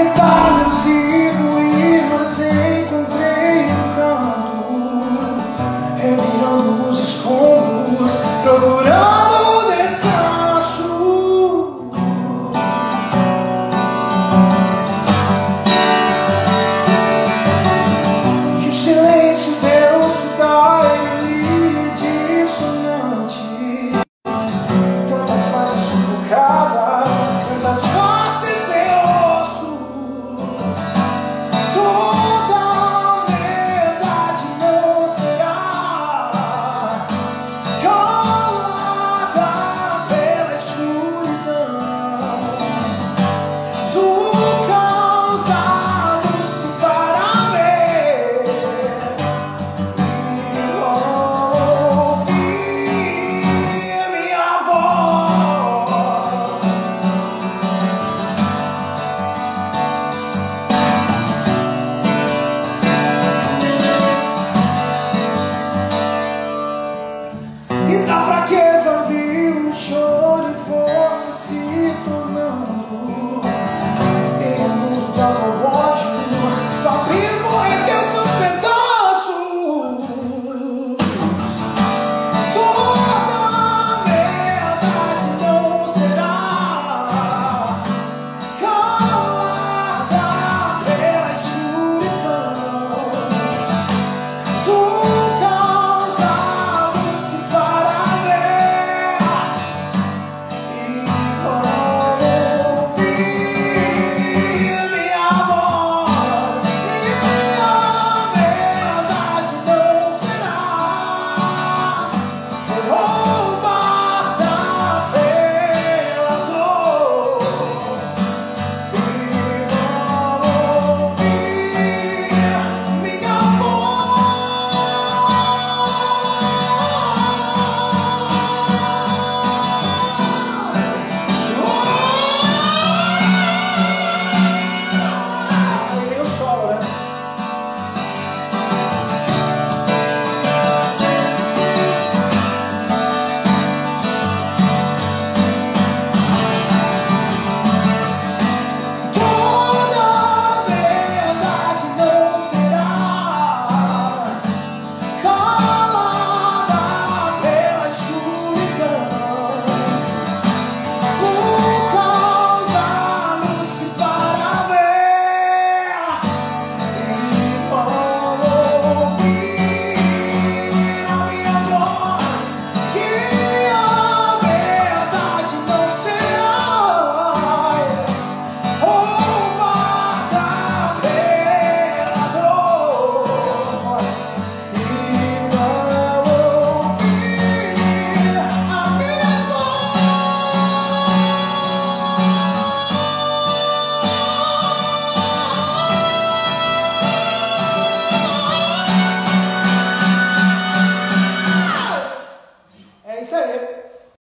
사랑했다.